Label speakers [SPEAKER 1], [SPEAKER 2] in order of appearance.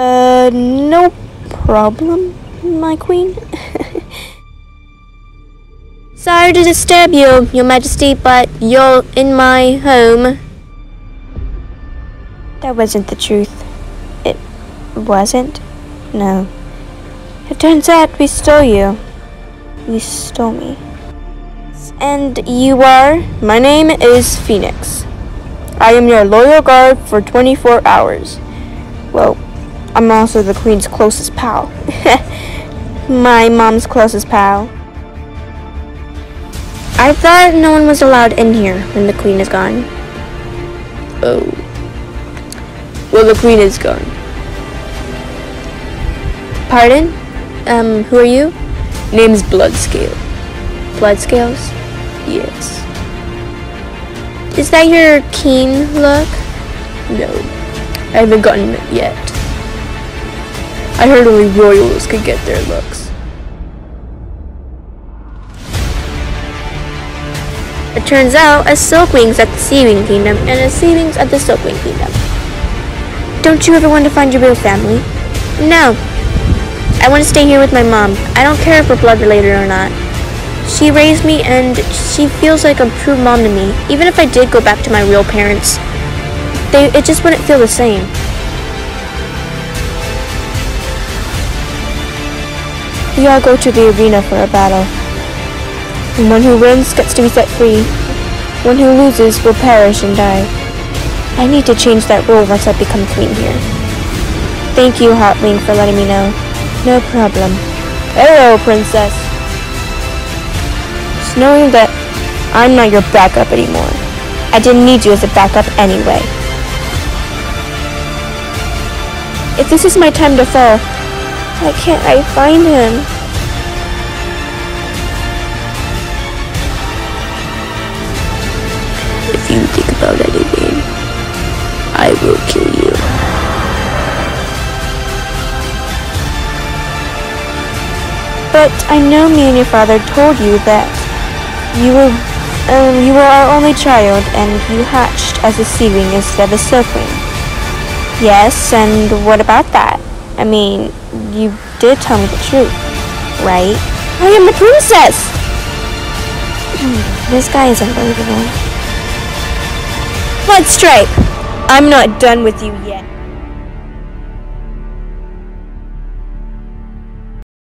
[SPEAKER 1] Uh, no problem, my queen. Sorry to disturb you, your majesty, but you're in my home. That wasn't the truth. It wasn't? No. It turns out we stole you. You stole me. And you are? My name is Phoenix. I am your loyal guard for 24 hours. Well, I'm also the queen's closest pal. My mom's closest pal. I thought no one was allowed in here when the queen is gone. Oh. Well, the queen is gone. Pardon? Um, who are you? Name's Bloodscale. Bloodscales? Yes. Is that your keen look? No. I haven't gotten it yet. I heard only royals could get their looks. It turns out a Silkwing's at the Seawing Kingdom and a Seawing's at the Silkwing Kingdom. Don't you ever want to find your real family? No. I want to stay here with my mom. I don't care if we're blood related or not. She raised me and she feels like a true mom to me. Even if I did go back to my real parents, they, it just wouldn't feel the same. We all go to the arena for a battle. And one who wins gets to be set free. One who loses will perish and die. I need to change that rule once I become queen here. Thank you, Hotwing, for letting me know. No problem. Hello, princess. Just knowing that I'm not your backup anymore. I didn't need you as a backup anyway. If this is my time to fall, why can't I find him? If you think about anything, I will kill you. But I know me and your father told you that you were um, you were our only child and you hatched as a seawing instead of a silkwing. Yes, and what about that? I mean, you did tell me the truth, right? I am the princess! this guy is unbelievable. Bloodstripe! I'm not done with you yet.